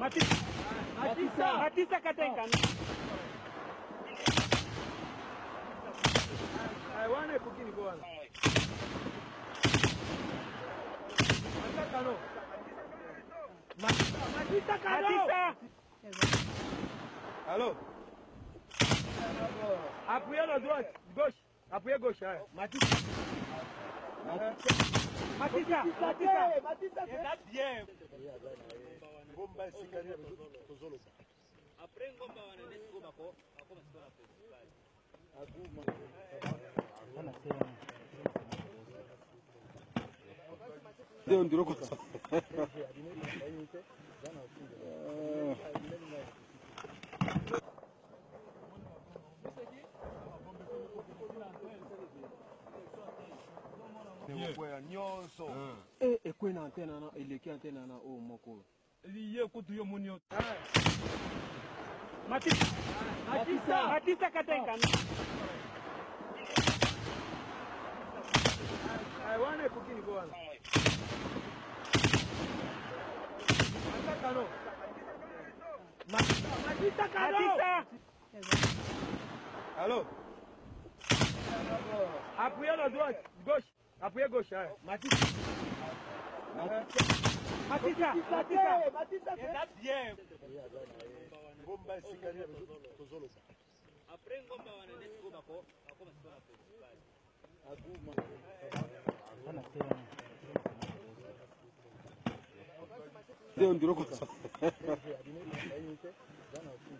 Matisa. Matisa. Matisa Katenka. Haiwana iko kini Matissa Matisa Matissa. Matissa Kano. Matissa. Allo. Appuyez le droit, gauche. Appuyez gauche. Matisa. Matisa. Matisa. Matisa. Matisa. Matisa. Matisa. Eh, eh. ngomba esingani tozoloba apres ngomba wana nesi kobako akoma sikona festivali oyo ndiroko ekwena eh, eh, ante nana eleki ante nana oyo oh, moko oyo hiyo kutu hiyo muni yote matisa matisa matisa katenga e aiwane eh, kukini bwana matakano matisa kano matisa halo apuyalo droite gauche Appuyez gauche. Hein. Matisse. Matissa, Matissa, Matissa, c'est bien. Bomba esikani tozoloba. Après ngomba wana nesko bako, akoma sikona pe. Aguma. Ana tena. Ndio ndiro kwa.